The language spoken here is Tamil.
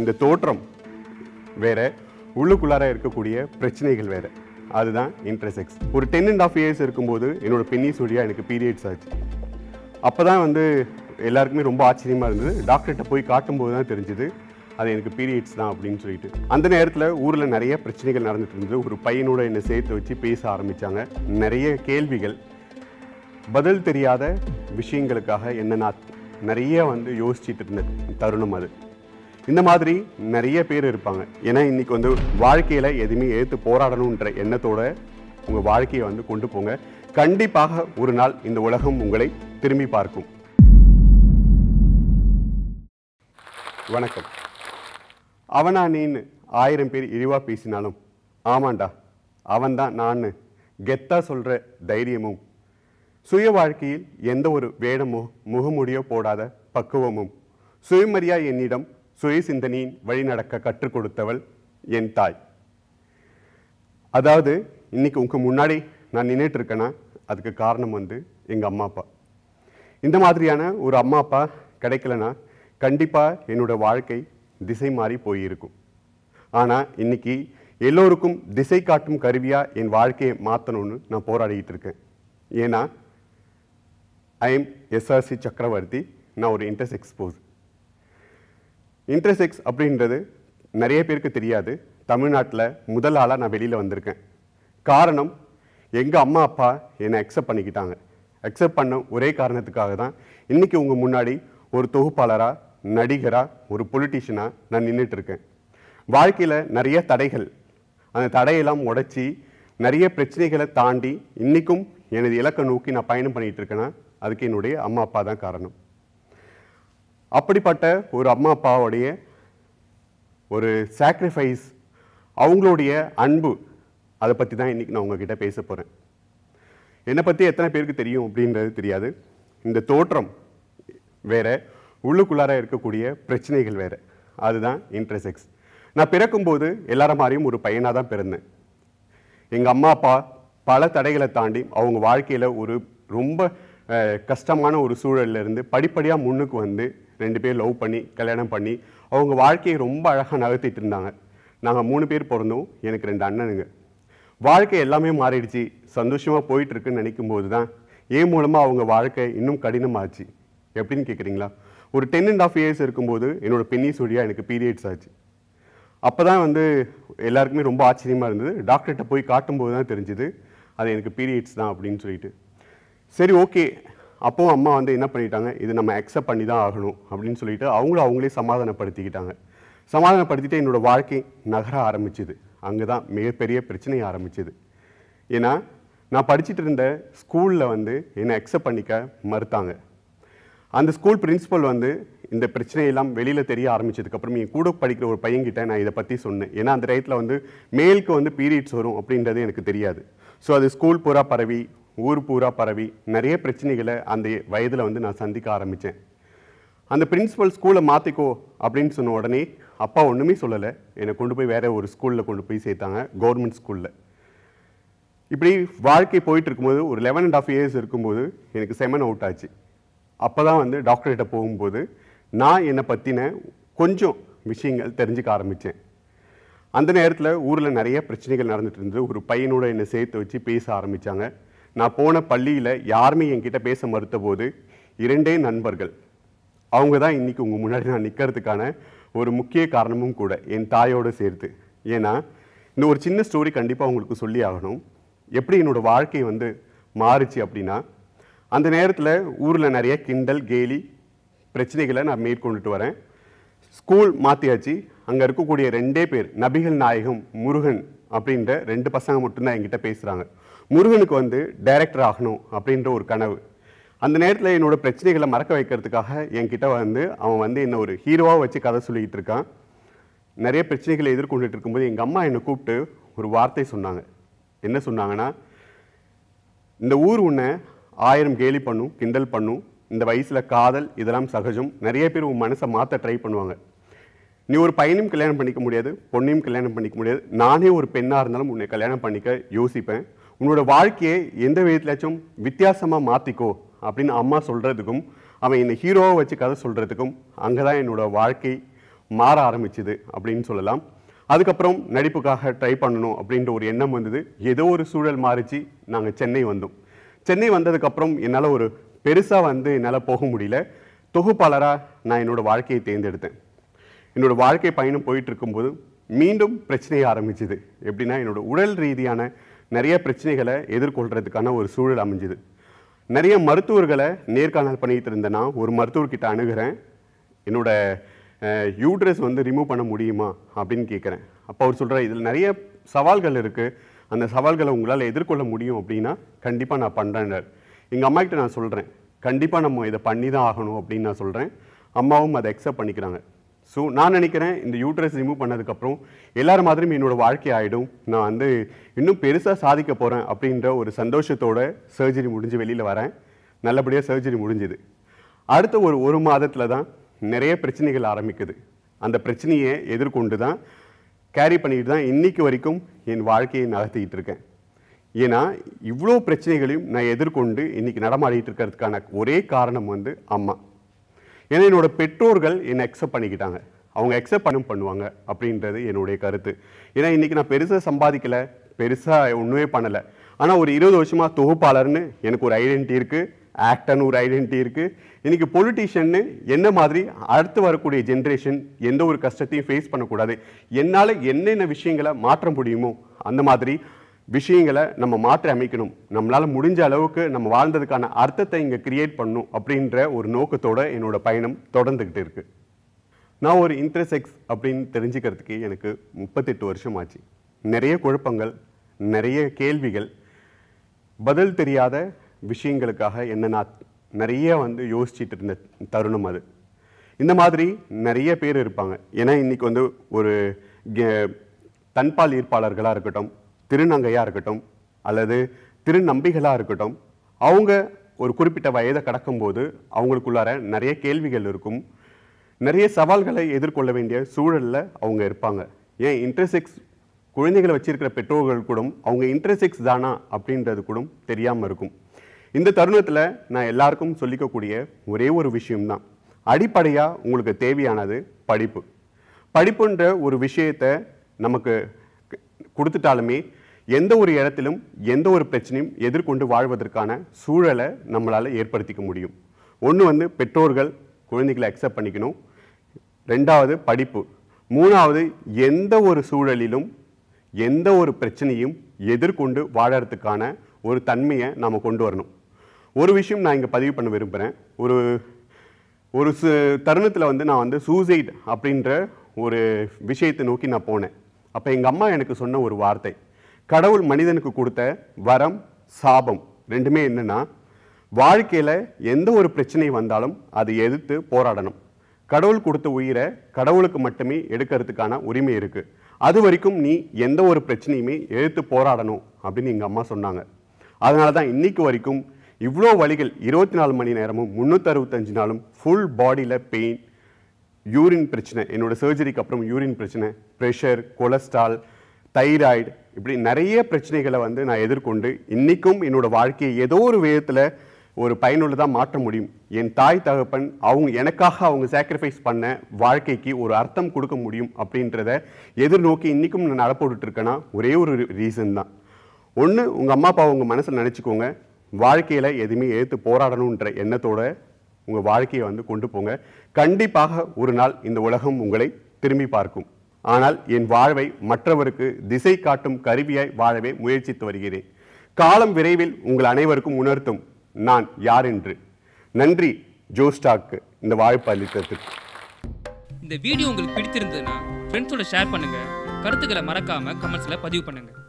இந்த தோற்றம் வேறு உள்ளுக்குள்ளார இருக்கக்கூடிய பிரச்சனைகள் வேறு. அதுதான் இன்டர்செக்ஸ் ஒரு டென் அண்ட் ஆஃப் இயர்ஸ் இருக்கும்போது என்னோட பெண்ணி சொல்லியா எனக்கு பீரியட்ஸ் ஆச்சு. அப்போ தான் வந்து எல்லாருக்குமே ரொம்ப ஆச்சரியமாக இருந்தது. டாக்டர்கிட்ட போய் காட்டும்போது தான் தெரிஞ்சுது அது எனக்கு பீரியட்ஸ் தான் அப்படின்னு சொல்லிட்டு. அந்த நேரத்தில் ஊரில் நிறைய பிரச்சனைகள் நடந்துட்டு இருந்தது. ஒரு பையனோட என்னை சேர்த்து வச்சு பேச ஆரம்பித்தாங்க நிறைய கேள்விகள் பதில் தெரியாத விஷயங்களுக்காக என்ன நான் நிறைய வந்து யோசிச்சுட்டு இருந்த தருணம் அது. இந்த மாதிரி நிறைய பேர் இருப்பாங்க. ஏன்னா இன்றைக்கி வந்து வாழ்க்கையில் எதுவுமே எடுத்து போராடணுன்ற எண்ணத்தோட உங்கள் வாழ்க்கையை வந்து கொண்டு போங்க. கண்டிப்பாக ஒரு நாள் இந்த உலகம் உங்களை திரும்பி பார்க்கும். வணக்கம். அவனா நீன்னு ஆயிரம் பேர் இழிவாக பேசினாலும். ஆமாண்டா அவன்தான் நான். கெத்தா சொல்கிற தைரியமும். சுய வாழ்க்கையில் எந்த ஒரு வேடமோ முகமுடியோ போடாத பக்குவமும். சுயமரியா என்னிடம் சுய சிந்தனையின் வழிநடக்க கற்றுக் கொடுத்தவள் என் தாய். அதாவது இன்றைக்கி உங்கள் முன்னாடி நான் நின்றுட்டு இருக்கேன்னா அதுக்கு காரணம் வந்து எங்கள் அம்மா அப்பா. இந்த மாதிரியான ஒரு அம்மா அப்பா கிடைக்கலனா கண்டிப்பாக என்னோடய வாழ்க்கை திசை மாறி போயிருக்கும். ஆனால் இன்னைக்கு எல்லோருக்கும் திசை காட்டும் கருவியாக என் வாழ்க்கையை மாற்றணும்னு நான் போராடிக்கிட்டு இருக்கேன். ஏன்னா ஐ எம் எஸ்ஆர்சி சக்கரவர்த்தி. நான் ஒரு இன்ட்ரெஸ்ட் எக்ஸ்போஸ் இன்டர்செக்ஸ் அப்படின்றது நிறைய பேருக்கு தெரியாது. தமிழ்நாட்டில் முதல் ஆளாக நான் வெளியில் வந்திருக்கேன். காரணம் எங்கள் அம்மா அப்பா என்னை அக்செப்ட் பண்ணிக்கிட்டாங்க. அக்செப்ட் பண்ண ஒரே காரணத்துக்காக தான் இன்றைக்கி உங்கள் முன்னாடி ஒரு தொகுப்பாளராக நடிகராக ஒரு பொலிட்டிஷியனாக நான் நின்றுட்டு இருக்கேன் வாழ்க்கையில் நிறைய தடைகள். அந்த தடையெல்லாம் உடைச்சி நிறைய பிரச்சனைகளை தாண்டி இன்றைக்கும் எனது இலக்கை நோக்கி நான் பயணம் பண்ணிகிட்டு இருக்கேன்னா அதுக்கு என்னுடைய அம்மா அப்பா தான் காரணம். அப்படிப்பட்ட ஒரு அம்மா அப்பாவுடைய ஒரு சாக்ரிஃபைஸ் அவங்களுடைய அன்பு அதை பற்றி தான் இன்றைக்கி நான் உங்ககிட்ட பேச போகிறேன் என்னை பற்றி எத்தனை பேருக்கு தெரியும் அப்படின்றது தெரியாது. இந்த தோற்றம் வேற உள்ளுக்குள்ளார இருக்கக்கூடிய பிரச்சனைகள் வேறு. அதுதான் இன்டர்செக்ஸ் நான் பிறக்கும்போது எல்லார மாதிரியும் ஒரு பையனாக தான் பிறந்தேன். எங்கள் அம்மா அப்பா பல தடைகளை தாண்டி அவங்க வாழ்க்கையில் ஒரு ரொம்ப கஷ்டமான ஒரு சூழல்ல இருந்து படிப்படியாக முன்னுக்கு வந்து ரெண்டு பேர் லவ் பண்ணி கல்யாணம் பண்ணி அவங்க வாழ்க்கையை ரொம்ப அழகாக நகர்த்திட்டு இருந்தாங்க. நாங்கள் மூணு பேர் பிறந்தோம் எனக்கு ரெண்டு அண்ணனுங்க. வாழ்க்கை எல்லாமே மாறிடுச்சு. சந்தோஷமாக போயிட்டுருக்குன்னு நினைக்கும் போது தான் ஏன் மூலமாக அவங்க வாழ்க்கை இன்னும் கடினமாச்சு? எப்படின்னு கேட்குறீங்களா ஒரு டென் அண்ட் ஆஃப் இயர்ஸ் இருக்கும்போது என்னோட பெண்ணி சொல்லியா எனக்கு பீரியட்ஸ் ஆச்சு. அப்போ தான் வந்து எல்லாருக்குமே ரொம்ப ஆச்சரியமாக இருந்தது. டாக்டர்கிட்ட போய் காட்டும்போது தான் தெரிஞ்சுது அது எனக்கு பீரியட்ஸ் தான் அப்படின்னு சொல்லிட்டு. சரி ஓகே அப்போவும் அம்மா வந்து என்ன பண்ணிட்டாங்க இது நம்ம அக்செப்ட் பண்ணி தான் ஆகணும் அப்படின்னு சொல்லிட்டு அவங்களும் அவங்களே சமாதானப்படுத்திக்கிட்டாங்க. சமாதானப்படுத்திட்டு என்னோட வாழ்க்கை நகர ஆரம்பிச்சுது. அங்கே தான் மிகப்பெரிய பிரச்சனை ஆரம்பிச்சுது. ஏன்னா நான் படிச்சுட்டு இருந்த ஸ்கூலில் வந்து என்னை அக்செப்ட் பண்ணிக்க மறுத்தாங்க. அந்த ஸ்கூல் பிரின்சிபல் வந்து இந்த பிரச்சனையெல்லாம் வெளியில் தெரிய ஆரம்பித்ததுக்கப்புறம் என் கூட படிக்கிற ஒரு பையன்கிட்ட நான் இதை பற்றி சொன்னேன். ஏன்னா அந்த டயத்தில் வந்து மேலுக்கு வந்து பீரியட்ஸ் வரும் அப்படின்றது எனக்கு தெரியாது. ஸோ அது ஸ்கூல் பூரா பரவி ஊர் பூரா பரவி நிறைய பிரச்சனைகளை அந்த வயதில் வந்து நான் சந்திக்க ஆரம்பித்தேன் அந்த பிரின்சிபல் ஸ்கூலை மாற்றிக்கோ அப்படின்னு சொன்ன உடனே அப்பா ஒன்றுமே சொல்லலை. என்னை கொண்டு போய் வேறு ஒரு ஸ்கூலில் கொண்டு போய் சேர்த்தாங்க கவர்மெண்ட் ஸ்கூலில் இப்படி வாழ்க்கை போயிட்டு இருக்கும்போது ஒரு லெவன் அண்ட் ஆஃப் இயர்ஸ் இருக்கும்போது எனக்கு செமன் அவுட் ஆச்சு. அப்போ தான் வந்து டாக்டர்கிட்ட போகும்போது நான் என்னை பற்றின கொஞ்சம் விஷயங்கள் தெரிஞ்சுக்க ஆரம்பித்தேன் அந்த நேரத்தில் ஊரில் நிறைய பிரச்சனைகள் நடந்துகிட்டு இருந்தது. ஒரு பையனோட என்னை சேர்த்து வச்சு பேச ஆரம்பித்தாங்க நான் போன பள்ளியில் யாருமே என்கிட்ட பேச மறுத்த போது இரண்டே நண்பர்கள். அவங்க தான் இன்றைக்கி உங்கள் முன்னாடி நான் நிற்கிறதுக்கான ஒரு முக்கிய காரணமும் கூட என் தாயோடு சேர்த்து. ஏன்னா இந்த ஒரு சின்ன ஸ்டோரி கண்டிப்பாக உங்களுக்கு சொல்லி ஆகணும். எப்படி என்னோடய வாழ்க்கை வந்து மாறுச்சு அப்படின்னா அந்த நேரத்தில் ஊரில் நிறைய கிண்டல் கேலி பிரச்சனைகளை நான் மேற்கொண்டுட்டு வரேன். ஸ்கூல் மாற்றியாச்சு அங்கே இருக்கக்கூடிய ரெண்டே பேர் நபிகள் நாயகம் முருகன் அப்படின்ற ரெண்டு பசங்க மட்டும்தான் என்கிட்ட பேசுகிறாங்க முருகனுக்கு வந்து டைரக்டர் ஆகணும் அப்படின்ற ஒரு கனவு. அந்த நேரத்தில் என்னோட பிரச்சனைகளை மறக்க வைக்கிறதுக்காக என்கிட்ட வந்து அவன் வந்து என்ன ஒரு ஹீரோவாக வச்சு கதை சொல்லிக்கிட்டு இருக்கான். நிறைய பிரச்சனைகளை எதிர்கொண்டுட்டு இருக்கும்போது எங்கள் அம்மா என்னை கூப்பிட்டு ஒரு வார்த்தை சொன்னாங்க. என்ன சொன்னாங்கன்னா இந்த ஊர் உன்னை ஆயிரம் கேலி பண்ணும் கிண்டல் பண்ணும் இந்த வயசில் காதல் இதெல்லாம் சகஜம் நிறைய பேர் உன் மனசை மாற்ற ட்ரை பண்ணுவாங்க. நீ ஒரு பையனையும் கல்யாணம் பண்ணிக்க முடியாது பொண்ணையும் கல்யாணம் பண்ணிக்க முடியாது. நானே ஒரு பெண்ணாக இருந்தாலும் உன்னை கல்யாணம் பண்ணிக்க யோசிப்பேன். உன்னோட வாழ்க்கையை எந்த விதத்துலாச்சும் வித்தியாசமாக மாற்றிக்கோ அப்படின்னு அம்மா சொல்கிறதுக்கும் அவன் என்னை ஹீரோவை வச்சு கதை சொல்கிறதுக்கும் அங்கே தான் என்னோடய வாழ்க்கை மாற ஆரம்பிச்சுது அப்படின்னு சொல்லலாம். அதுக்கப்புறம் நடிப்புக்காக ட்ரை பண்ணணும் அப்படின்ற ஒரு எண்ணம் வந்தது. ஏதோ ஒரு சூழல் மாறிச்சு. நாங்கள் சென்னை வந்தோம். சென்னை வந்ததுக்கப்புறம் என்னால் ஒரு பெருசாக வந்து என்னால் போக முடியல. தொகுப்பாளராக நான் என்னோடய வாழ்க்கையை தேர்ந்தெடுத்தேன். என்னோடய வாழ்க்கை பயணம் போயிட்டு இருக்கும்போது மீண்டும் பிரச்சனையை ஆரம்பிச்சுது. எப்படின்னா என்னோட உடல் ரீதியான நிறைய பிரச்சனைகளை எதிர்கொள்கிறதுக்கான ஒரு சூழல் அமைஞ்சுது. நிறைய மருத்துவர்களை நேர்காணல் பண்ணிட்டு இருந்தேன்னா ஒரு மருத்துவர்கிட்ட அணுகிறேன். என்னோட யூட்ரஸ் வந்து ரிமூவ் பண்ண முடியுமா அப்படின்னு கேட்குறேன் அப்போ அவர் சொல்கிறார் இதில் நிறைய சவால்கள் இருக்குது அந்த சவால்களை உங்களால் எதிர்கொள்ள முடியும் அப்படின்னா கண்டிப்பாக நான் பண்ணுறேன்னார் எங்கள் அம்மா கிட்ட நான் சொல்கிறேன் கண்டிப்பாக நம்ம இதை பண்ணி தான் ஆகணும் அப்படின்னு நான் சொல்கிறேன் அம்மாவும் அதை அக்செப்ட் பண்ணிக்கிறாங்க. ஸோ நான் நினைக்கிறேன் இந்த யூட்ரஸ் ரிமூவ் பண்ணதுக்கப்புறம் எல்லார் மாதிரியும் என்னோட வாழ்க்கை ஆகிடும் நான் வந்து இன்னும் பெருசாக சாதிக்க போகிறேன் அப்படின்ற ஒரு சந்தோஷத்தோட சர்ஜரி முடிஞ்சு வெளியில் வரேன். நல்லபடியாக சர்ஜரி முடிஞ்சுது. அடுத்த ஒரு ஒரு மாதத்தில் தான் நிறைய பிரச்சனைகள் ஆரம்பிக்குது. அந்த பிரச்சனையை எதிர்கொண்டு தான் கேரி பண்ணிட்டு தான் இன்னைக்கு வரைக்கும் என் வாழ்க்கையை நகர்த்திக்கிட்டு இருக்கேன். ஏன்னா இவ்வளோ பிரச்சனைகளையும் நான் எதிர்கொண்டு இன்றைக்கி நடமாடிட்டு இருக்கிறதுக்கான ஒரே காரணம் வந்து அம்மா. ஏன்னா என்னோட பெற்றோர்கள் என்னை அக்செப்ட் பண்ணிக்கிட்டாங்க. அவங்க அக்செப்ட் பண்ணும் பண்ணுவாங்க அப்படின்றது என்னுடைய கருத்து. ஏன்னா இன்னைக்கு நான் பெருசாக சம்பாதிக்கலை பெருசாக ஒன்றுமே பண்ணலை. ஆனால் ஒரு இருபது வருஷமாக தொகுப்பாளர்னு எனக்கு ஒரு ஐடென்டிட்டி இருக்குது ஆக்டர்னு ஒரு ஐடென்டிட்டி இருக்குது இன்றைக்கி பொலிட்டீஷியன்னு என்ன மாதிரி அடுத்து வரக்கூடிய ஜென்ரேஷன் எந்த ஒரு கஷ்டத்தையும் ஃபேஸ் பண்ணக்கூடாது. என்னால் என்னென்ன விஷயங்களை மாற்ற முடியுமோ அந்த மாதிரி விஷயங்களை நம்ம மாற்றி அமைக்கணும். நம்மளால் முடிஞ்ச அளவுக்கு நம்ம வாழ்ந்ததுக்கான அர்த்தத்தை இங்கே கிரியேட் பண்ணணும் அப்படின்ற ஒரு நோக்கத்தோட என்னோட பயணம் தொடர்ந்துக்கிட்டு இருக்குது நான் ஒரு இன்டர்செக்ஸ் அப்படின்னு தெரிஞ்சுக்கிறதுக்கு எனக்கு முப்பத்தெட்டு வருஷம் ஆச்சு நிறைய குழப்பங்கள் நிறைய கேள்விகள் பதில் தெரியாத விஷயங்களுக்காக என்ன நான் நிறைய வந்து யோசிச்சுட்டு இருந்த தருணம் அது. இந்த மாதிரி நிறைய பேர் இருப்பாங்க. ஏன்னா இன்றைக்கி வந்து ஒரு கே- தன்பால் ஈர்ப்பாளர்களாக இருக்கட்டும் திருநங்கையாக இருக்கட்டும் அல்லது திருநம்பிகளாக இருக்கட்டும் அவங்க ஒரு குறிப்பிட்ட வயதை கடக்கும்போது அவங்களுக்குள்ளார நிறைய கேள்விகள் இருக்கும். நிறைய சவால்களை எதிர்கொள்ள வேண்டிய சூழலில் அவங்க இருப்பாங்க. ஏன் இன்டர்செக்ஸ் குழந்தைகளை வச்சிருக்கிற பெற்றோர்கள் கூட அவங்க இன்டர்செக்ஸ் தானா அப்படின்றது கூட தெரியாமல் இருக்கும். இந்த தருணத்தில் நான் எல்லாருக்கும் சொல்லிக்கக்கூடிய ஒரே ஒரு விஷயம்தான். அடிப்படையாக உங்களுக்கு தேவையானது படிப்பு. படிப்புன்ற ஒரு விஷயத்தை நமக்கு கொடுத்துட்டாலுமே எந்த ஒரு இடத்திலும் எந்த ஒரு பிரச்சனையும் எதிர்கொண்டு வாழ்வதற்கான சூழலை நம்மளால் ஏற்படுத்திக்க முடியும். ஒன்று வந்து பெற்றோர்கள் குழந்தைகளை அக்செப்ட் பண்ணிக்கணும். ரெண்டாவது படிப்பு. மூணாவது எந்த ஒரு சூழலிலும் எந்த ஒரு பிரச்சனையும் எதிர்கொண்டு வாழறதுக்கான ஒரு தன்மையை நாம் கொண்டு வரணும். ஒரு விஷயம் நான் இங்கே பதிவு பண்ண விரும்புகிறேன் ஒரு ஒரு சு தருணத்தில் வந்து நான் வந்து சூசைட் அப்படின்ற ஒரு விஷயத்தை நோக்கி நான் போனேன். அப்போ எங்கள் அம்மா எனக்கு சொன்ன ஒரு வார்த்தை. கடவுள் மனிதனுக்கு கொடுத்த வரம் சாபம் ரெண்டுமே என்னென்னா வாழ்க்கையில் எந்த ஒரு பிரச்சனை வந்தாலும் அதை எதிர்த்து போராடணும். கடவுள் கொடுத்த உயிரை கடவுளுக்கு மட்டுமே எடுக்கிறதுக்கான உரிமை இருக்குது அது வரைக்கும் நீ எந்த ஒரு பிரச்சனையுமே எதிர்த்து போராடணும் அப்படின்னு எங்கள் அம்மா சொன்னாங்க. அதனால தான் இன்னைக்கு வரைக்கும் இவ்வளோ வலிகள் இருபத்தி நாலு மணி நேரமும் முந்நூற்றறுபத்தஞ்சு நாளும் ஃபுல் பாடியில் பெயின் யூரின் பிரச்சனை என்னோட சர்ஜரிக்கு அப்புறம் யூரின் பிரச்சனை ப்ரெஷர் கொலஸ்ட்ரால் தைராய்டு. இப்படி நிறைய பிரச்சனைகளை வந்து நான் எதிர்கொண்டு இன்றைக்கும் என்னோடய வாழ்க்கையை ஏதோ ஒரு விதத்தில் ஒரு பயனுள்ளதாக மாற்ற முடியும். என் தாய் தகப்பன் அவங்க எனக்காக அவங்க சாக்ரிஃபைஸ் பண்ண வாழ்க்கைக்கு ஒரு அர்த்தம் கொடுக்க முடியும் அப்படின்றத எதிர்நோக்கி இன்றைக்கும் நான் நடப்போட்டுருக்கேன்னா ஒரே ஒரு ரீசன் தான். ஒன்று உங்கள் அம்மா அப்பா உங்கள் மனசில் நினச்சிக்கோங்க. வாழ்க்கையில் எதுவுமே எடுத்து போராடணுன்ற எண்ணத்தோட உங்கள் வாழ்க்கையை வந்து கொண்டு போங்க. கண்டிப்பாக ஒரு நாள் இந்த உலகம் உங்களை திரும்பி பார்க்கும். ஆனால் என் வாழ்வை மற்றவருக்கு திசை காட்டும் கருவியாய் வாழவே முயற்சித்து வருகிறேன். காலம் விரைவில் உங்கள் அனைவருக்கும் உணர்த்தும் நான் யார் என்று. நன்றி ஜோஸ்டாக்கு இந்த வாய்ப்பு அளித்ததுக்கு இந்த வீடியோ உங்களுக்கு பிடித்திருந்ததுன்னா ஃப்ரெண்ட்ஸோட ஷேர் பண்ணுங்கள் கருத்துக்களை மறக்காமல் கமெண்ட்ஸில் பதிவு பண்ணுங்கள்